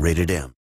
Rated M.